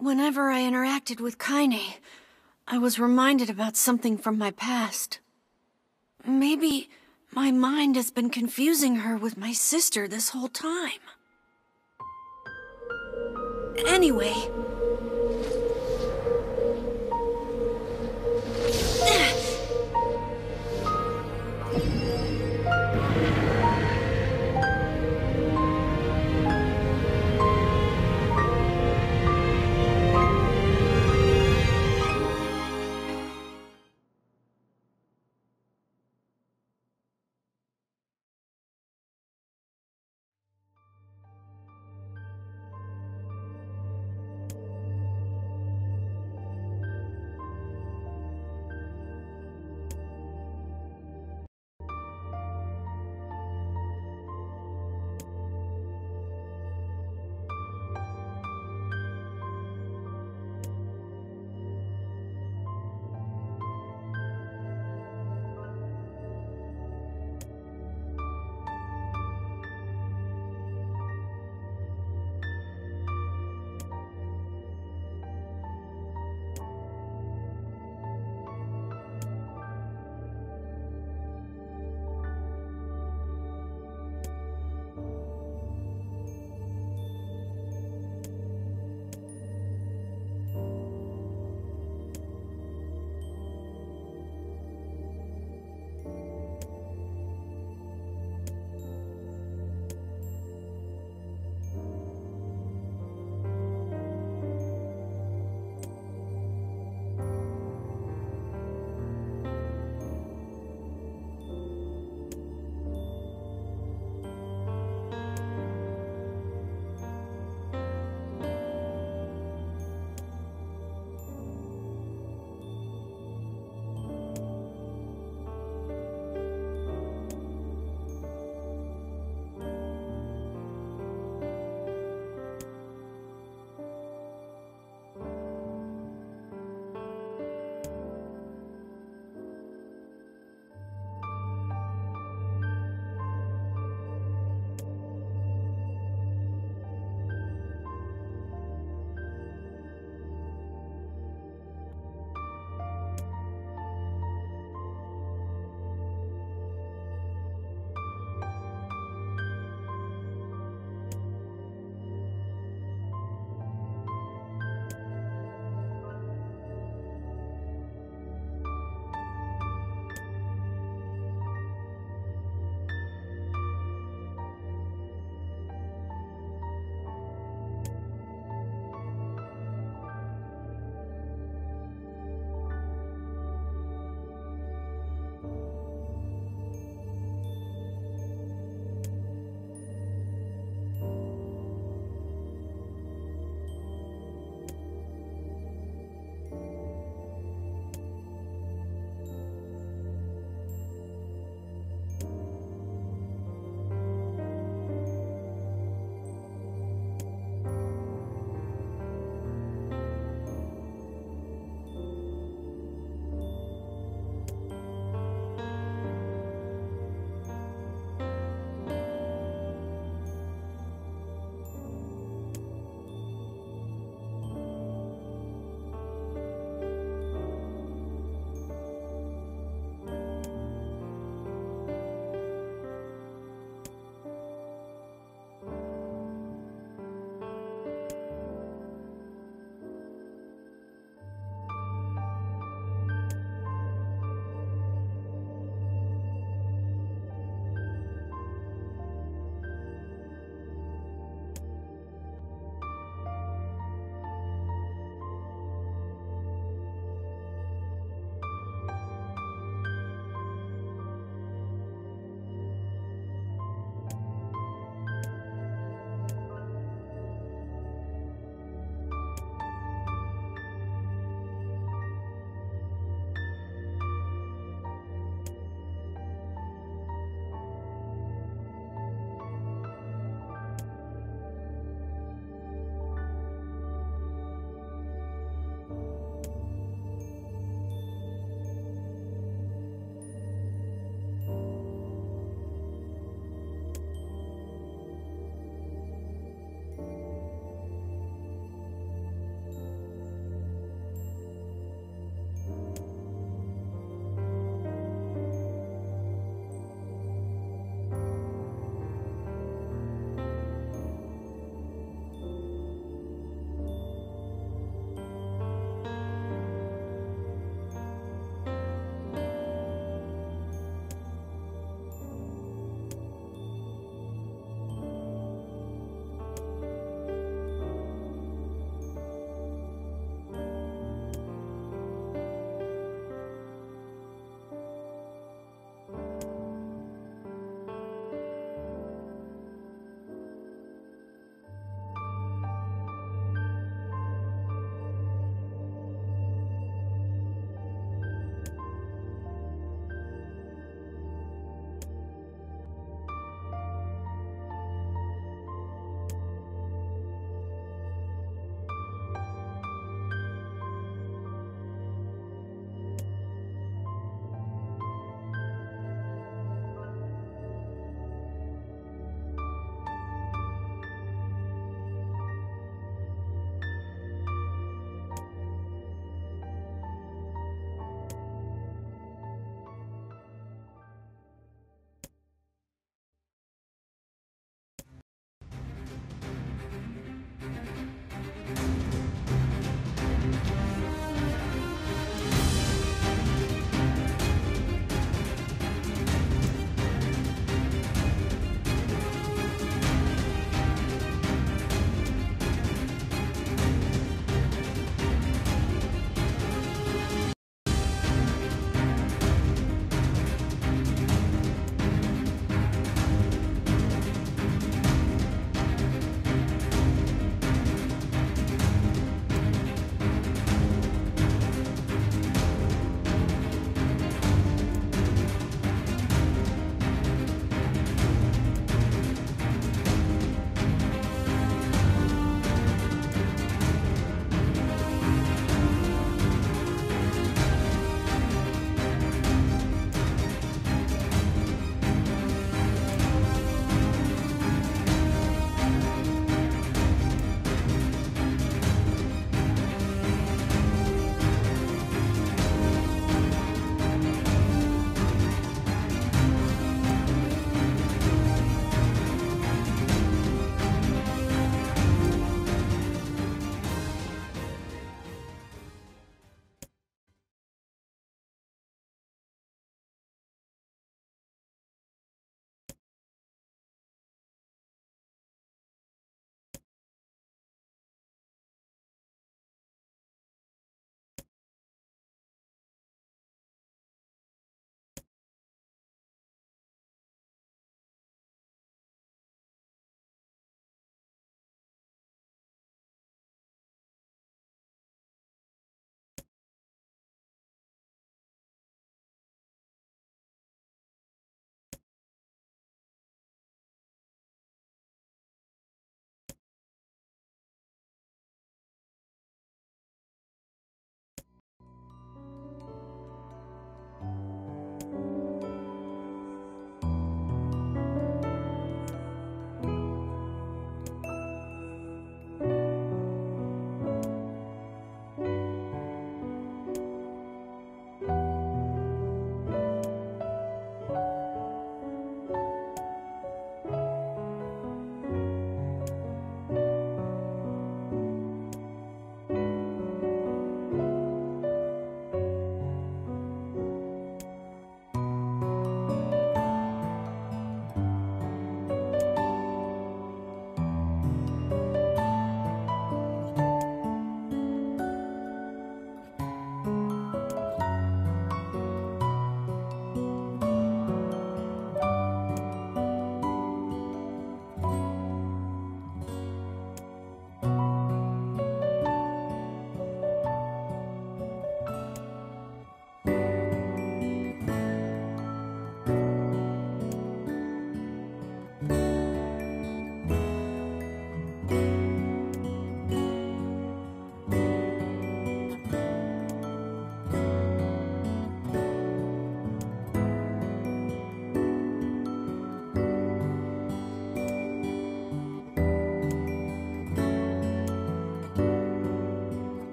Whenever I interacted with Kaine, I was reminded about something from my past. Maybe my mind has been confusing her with my sister this whole time. Anyway...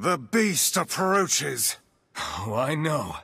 The beast approaches. Oh, I know.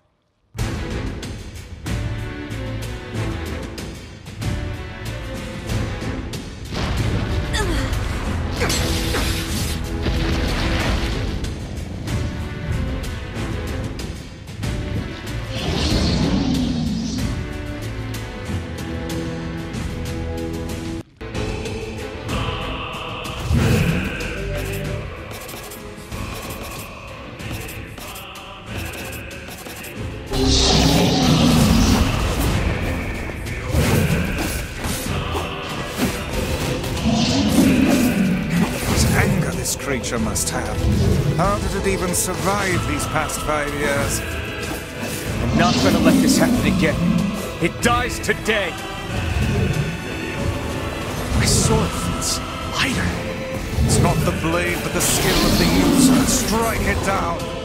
Must have. How did it even survive these past five years? I'm not gonna let this happen again. It dies today. My sword feels lighter. It's not the blade, but the skill of the user. Strike it down.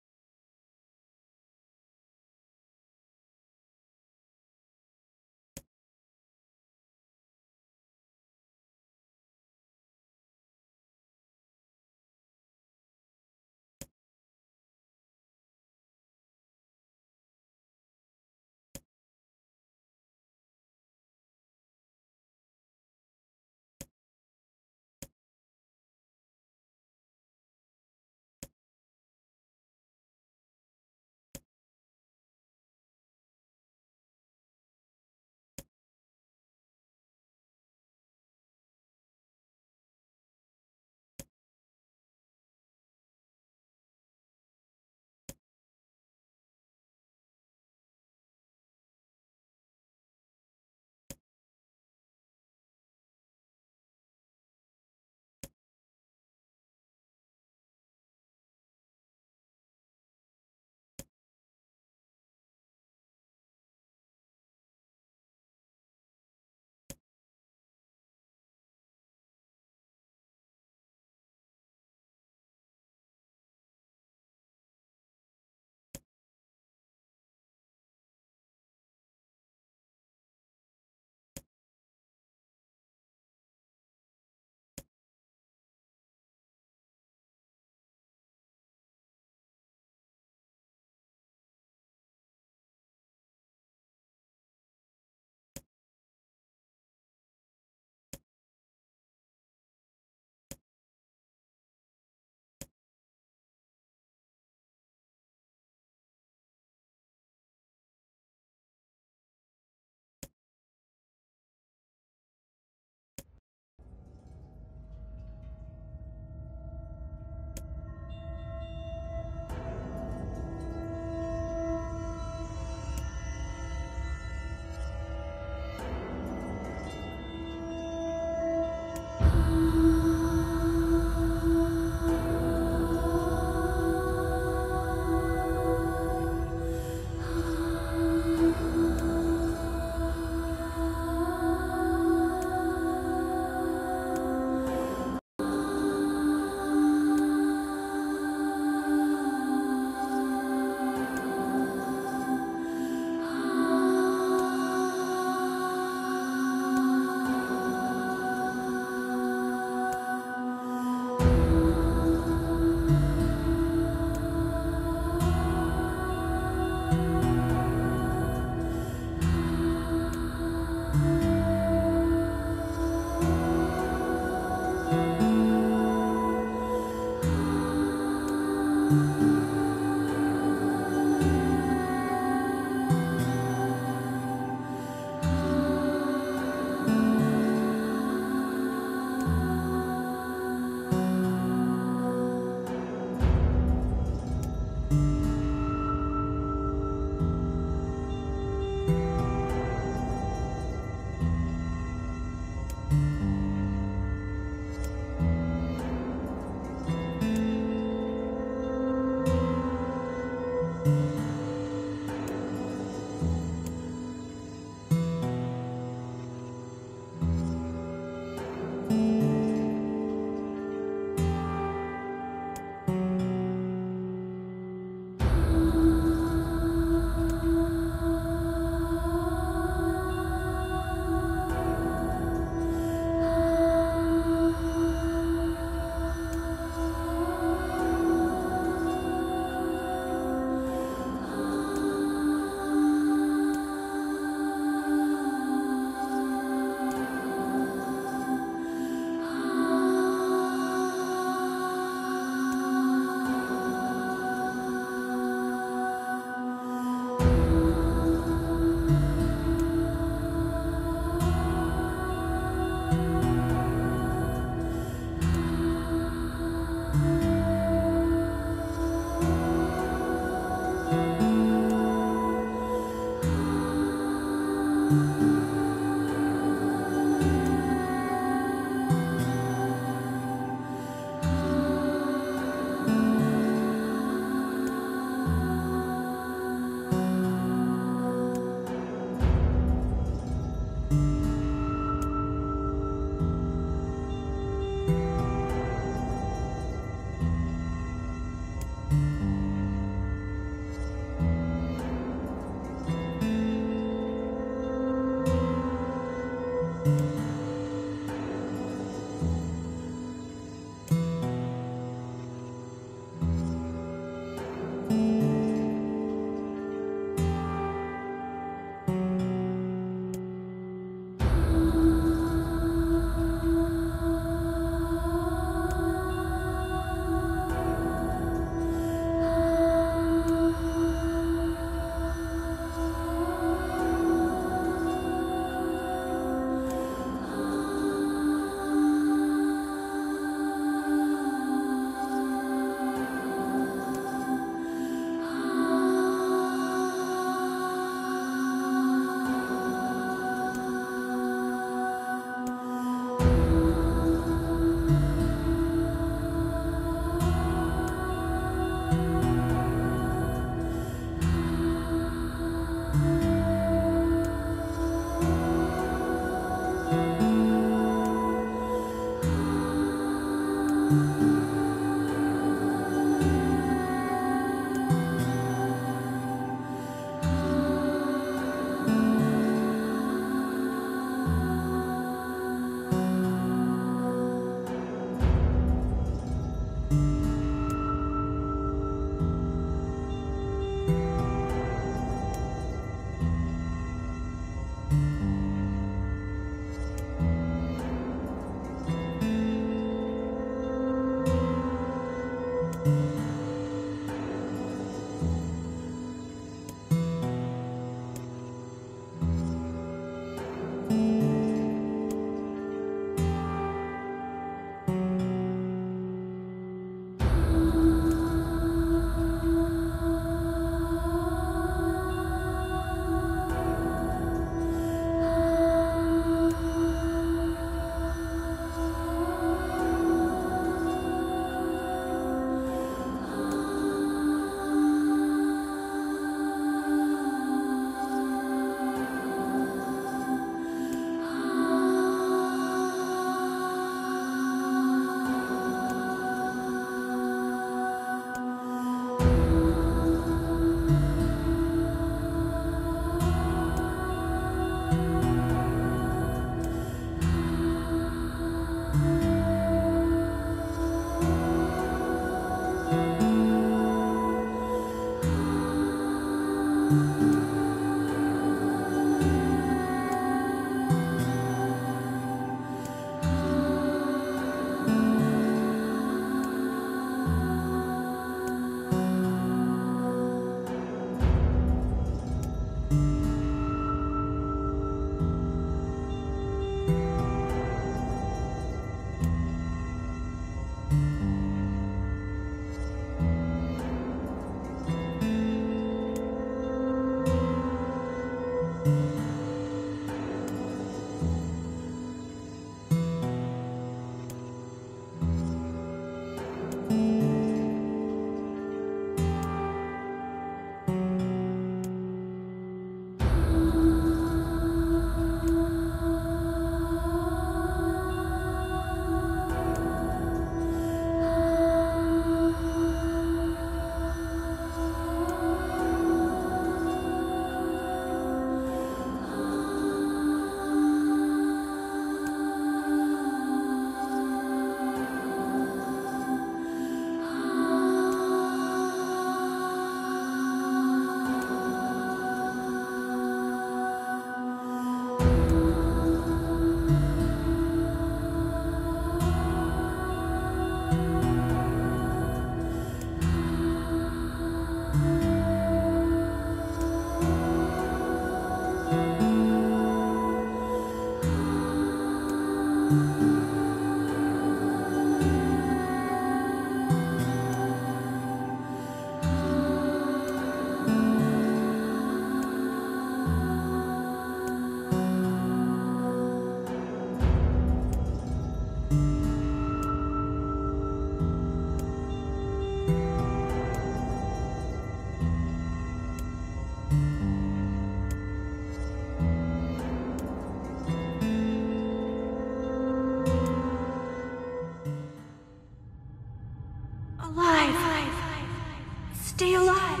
Stay alive.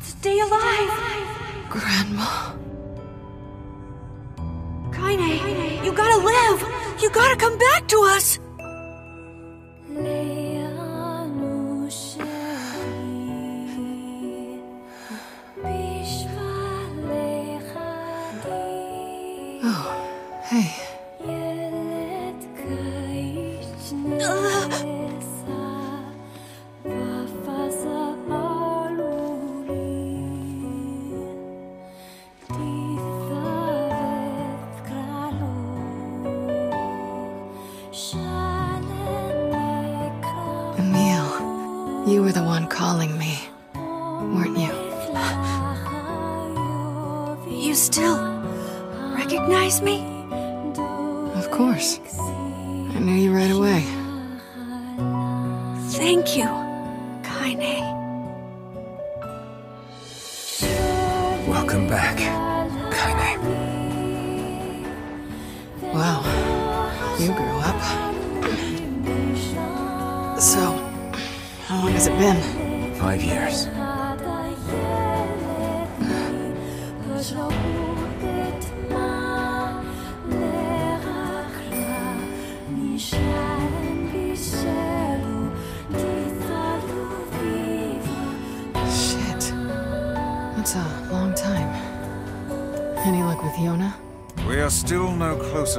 Stay alive. Grandma. Kaine, you gotta live. You gotta come back to us.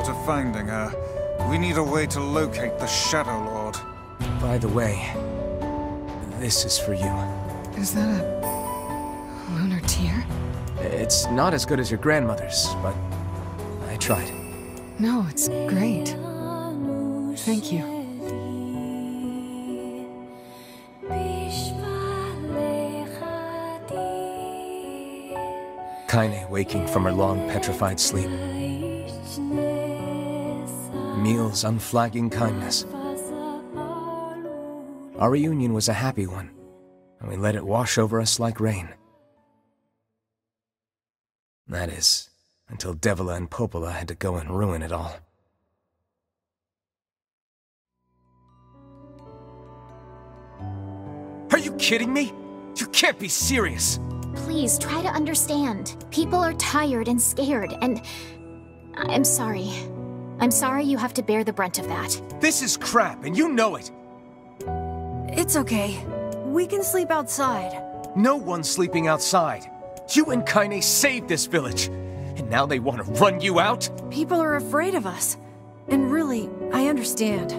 To finding her. We need a way to locate the Shadow Lord. By the way, this is for you. Is that a lunar tear? It's not as good as your grandmother's, but I tried. No, it's great. Thank you. Kaine waking from her long petrified sleep. Emil's unflagging kindness. Our reunion was a happy one, and we let it wash over us like rain. That is, until Devola and Popola had to go and ruin it all. Are you kidding me? You can't be serious! Please try to understand. People are tired and scared, and I'm sorry. I'm sorry you have to bear the brunt of that. This is crap, and you know it! It's okay. We can sleep outside. No one's sleeping outside. You and Kaine saved this village, and now they want to run you out? People are afraid of us. And really, I understand.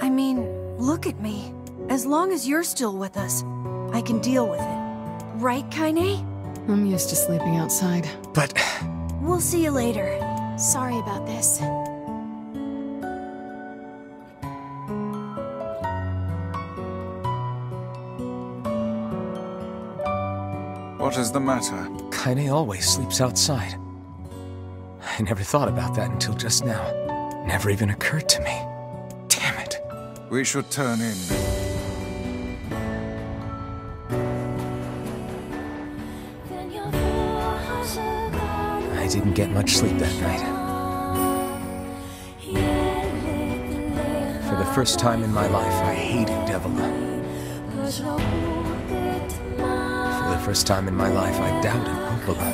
I mean, look at me. As long as you're still with us, I can deal with it. Right, Kaine? I'm used to sleeping outside. But We'll see you later. Sorry about this. What is the matter? Kaine always sleeps outside. I never thought about that until just now. Never even occurred to me. Damn it. We should turn in. I didn't get much sleep that night. For the first time in my life, I hated Devola. First time in my life, I doubted Popola.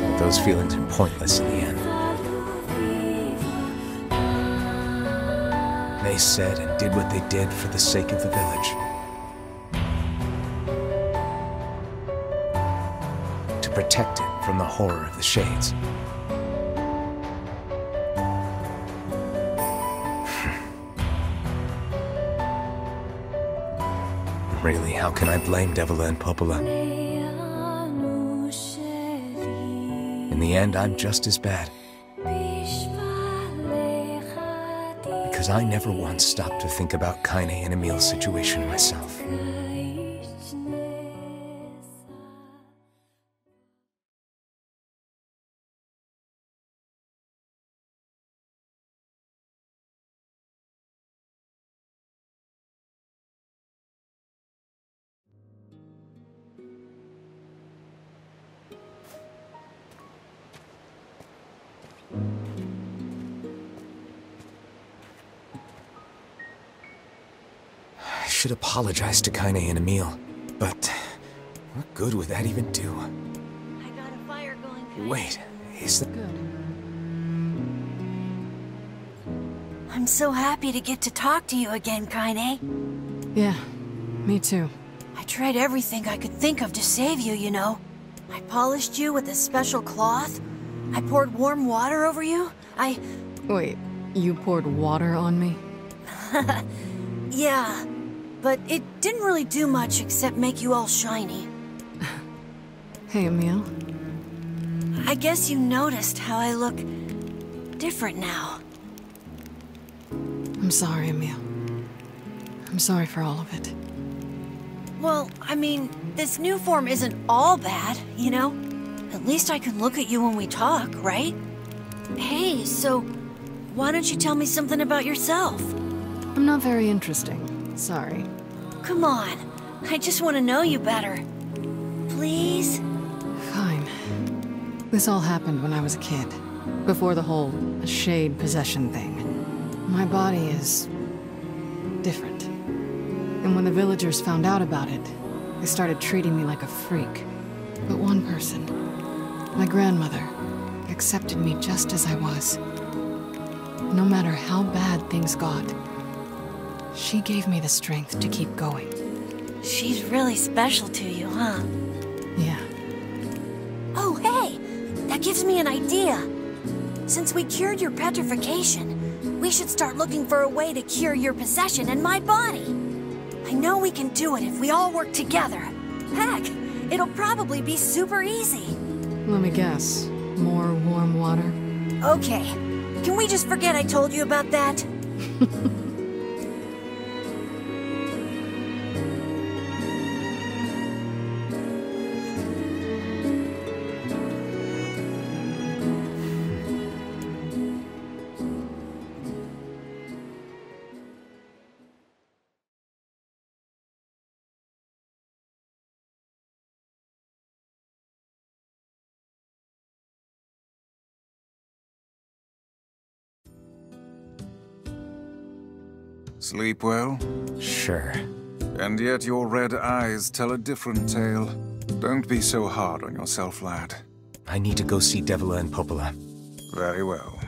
But those feelings are pointless in the end. They said and did what they did for the sake of the village. To protect it from the horror of the Shades. Really, how can I blame Devola and Popola? In the end, I'm just as bad. Because I never once stopped to think about Kaine and Emil's situation myself. Should apologize to Kaine and Emil, but what good would that even do? I got a fire going. Kaine. Wait, is the... Good. I'm so happy to get to talk to you again, Kaine. Yeah, me too. I tried everything I could think of to save you, you know. I polished you with a special cloth. I poured warm water over you. I... Wait, you poured water on me? yeah. But it didn't really do much except make you all shiny. Hey, Emil. I guess you noticed how I look... different now. I'm sorry, Emil. I'm sorry for all of it. Well, I mean, this new form isn't all bad, you know? At least I can look at you when we talk, right? Hey, so why don't you tell me something about yourself? I'm not very interesting. Sorry. Come on, I just want to know you better. Please? Fine. This all happened when I was a kid. Before the whole shade possession thing. My body is... different. And when the villagers found out about it, they started treating me like a freak. But one person, my grandmother, accepted me just as I was. No matter how bad things got, she gave me the strength to keep going. She's really special to you, huh? Yeah. Oh, hey! That gives me an idea. Since we cured your petrification, we should start looking for a way to cure your possession and my body. I know we can do it if we all work together. Heck, it'll probably be super easy. Let me guess. More warm water? Okay, can we just forget I told you about that? Sleep well? Sure. And yet your red eyes tell a different tale. Don't be so hard on yourself, lad. I need to go see Devola and Popola. Very well.